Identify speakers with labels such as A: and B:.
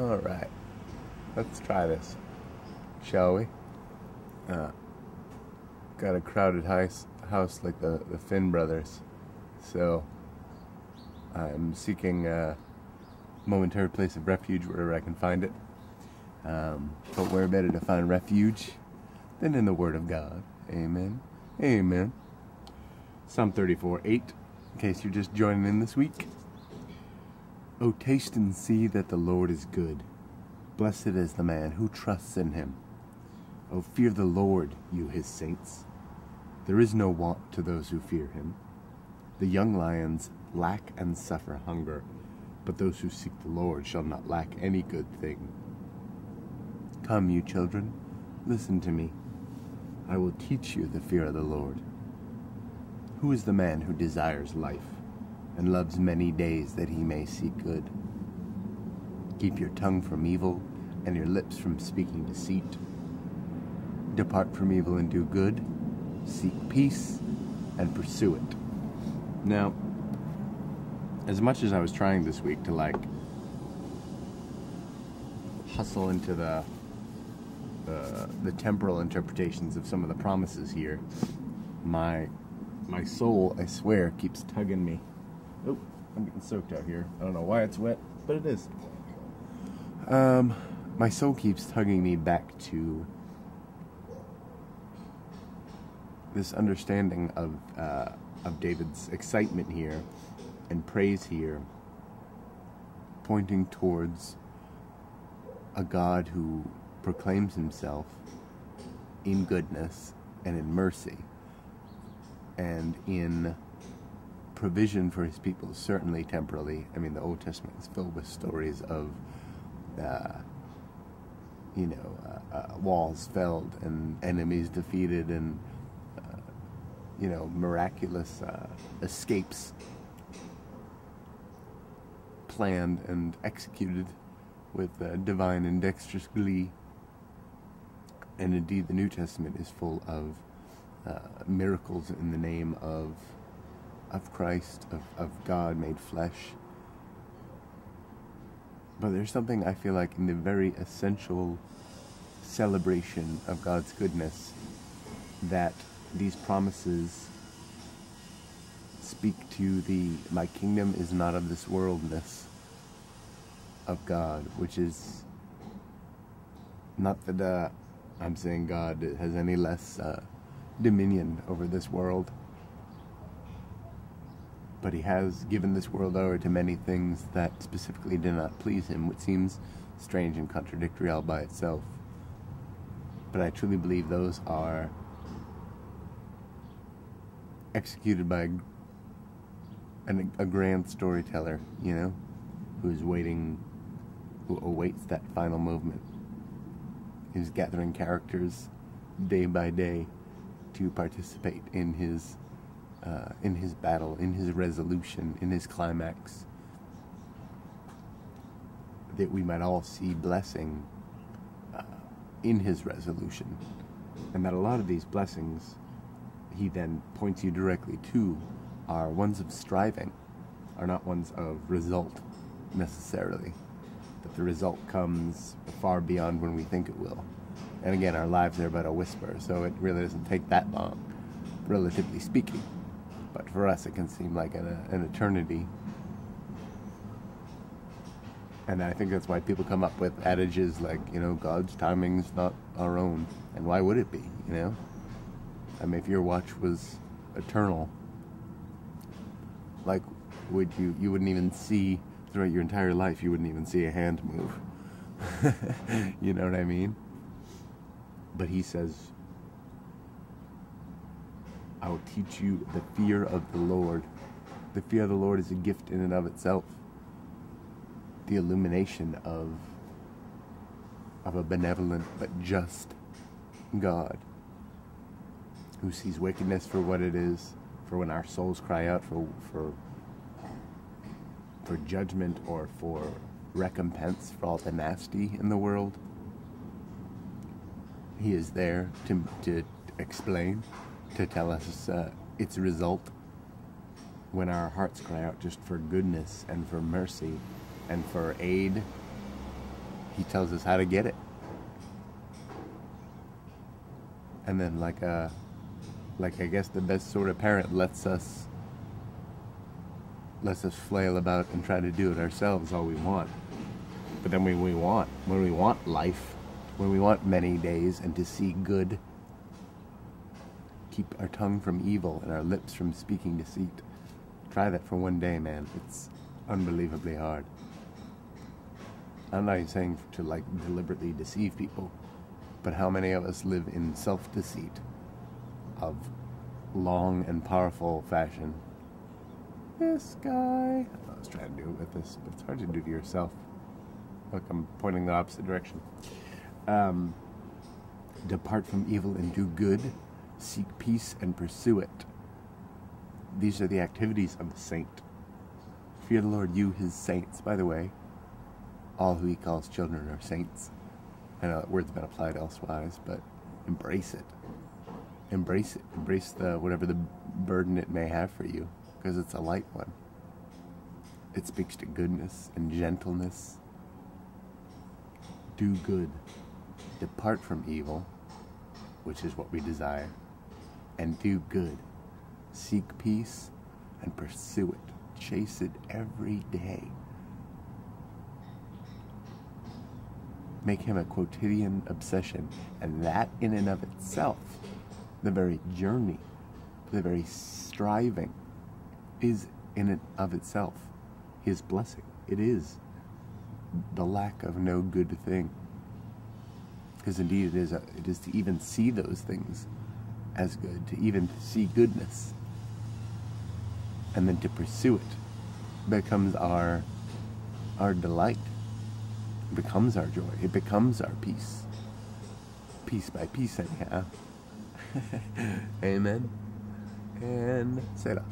A: All right, let's try this, shall we? Uh, got a crowded house, house like the the Finn brothers, so I'm seeking a momentary place of refuge wherever I can find it. Um, but where better to find refuge than in the Word of God? Amen. Amen. Psalm 34 8, in case you're just joining in this week. O taste and see that the Lord is good. Blessed is the man who trusts in him. O fear the Lord, you his saints. There is no want to those who fear him. The young lions lack and suffer hunger, but those who seek the Lord shall not lack any good thing. Come, you children, listen to me. I will teach you the fear of the Lord. Who is the man who desires life? And loves many days that he may see good. Keep your tongue from evil and your lips from speaking deceit. Depart from evil and do good. Seek peace and pursue it. Now, as much as I was trying this week to like hustle into the uh, the temporal interpretations of some of the promises here, my my soul, I swear, keeps tugging me Oh, I'm getting soaked out here. I don't know why it's wet, but it is. Um, my soul keeps tugging me back to this understanding of uh, of David's excitement here and praise here, pointing towards a God who proclaims himself in goodness and in mercy and in provision for his people, certainly temporally. I mean, the Old Testament is filled with stories of, uh, you know, uh, uh, walls felled and enemies defeated and, uh, you know, miraculous uh, escapes planned and executed with uh, divine and dexterous glee. And indeed, the New Testament is full of miracles in the name of of Christ, of, of God made flesh. But there's something I feel like in the very essential celebration of God's goodness that these promises speak to the my kingdom is not of this worldness of God, which is not that uh, I'm saying God has any less uh, dominion over this world but he has given this world over to many things that specifically do not please him, which seems strange and contradictory all by itself. But I truly believe those are executed by a, a grand storyteller, you know, who's waiting, who awaits that final movement, who's gathering characters day by day to participate in his uh, in his battle, in his resolution, in his climax, that we might all see blessing uh, in his resolution. And that a lot of these blessings he then points you directly to are ones of striving, are not ones of result necessarily. That the result comes far beyond when we think it will. And again, our lives are but a whisper, so it really doesn't take that long, relatively speaking. But for us, it can seem like an, uh, an eternity. And I think that's why people come up with adages like, you know, God's timing's not our own. And why would it be, you know? I mean, if your watch was eternal, like, would you, you wouldn't even see, throughout your entire life, you wouldn't even see a hand move. you know what I mean? But he says, I will teach you the fear of the Lord. The fear of the Lord is a gift in and of itself. The illumination of, of a benevolent but just God who sees wickedness for what it is, for when our souls cry out for, for, for judgment or for recompense for all the nasty in the world. He is there to, to explain to tell us uh, its result when our hearts cry out just for goodness and for mercy and for aid he tells us how to get it. And then like a like I guess the best sort of parent lets us lets us flail about and try to do it ourselves all we want. But then when we want, when we want life, when we want many days and to see good, keep our tongue from evil and our lips from speaking deceit. Try that for one day, man. It's unbelievably hard. I'm not even saying to like deliberately deceive people, but how many of us live in self deceit of long and powerful fashion? This guy. I was trying to do it with this, but it's hard to do to yourself. Look, I'm pointing the opposite direction. Um, depart from evil and do good, seek peace and pursue it. These are the activities of the saint. Fear the Lord, you his saints. By the way, all who he calls children are saints. I know that word's been applied elsewise, but embrace it. Embrace it. Embrace the whatever the burden it may have for you, because it's a light one. It speaks to goodness and gentleness. Do good. Depart from evil, which is what we desire, and do good. Seek peace and pursue it. Chase it every day. make him a quotidian obsession. And that, in and of itself, the very journey, the very striving, is in and of itself his blessing. It is the lack of no good thing. Because indeed, it is, a, it is to even see those things as good, to even see goodness, and then to pursue it becomes our, our delight it becomes our joy. It becomes our peace. Piece by piece, anyhow. Amen. And Selah.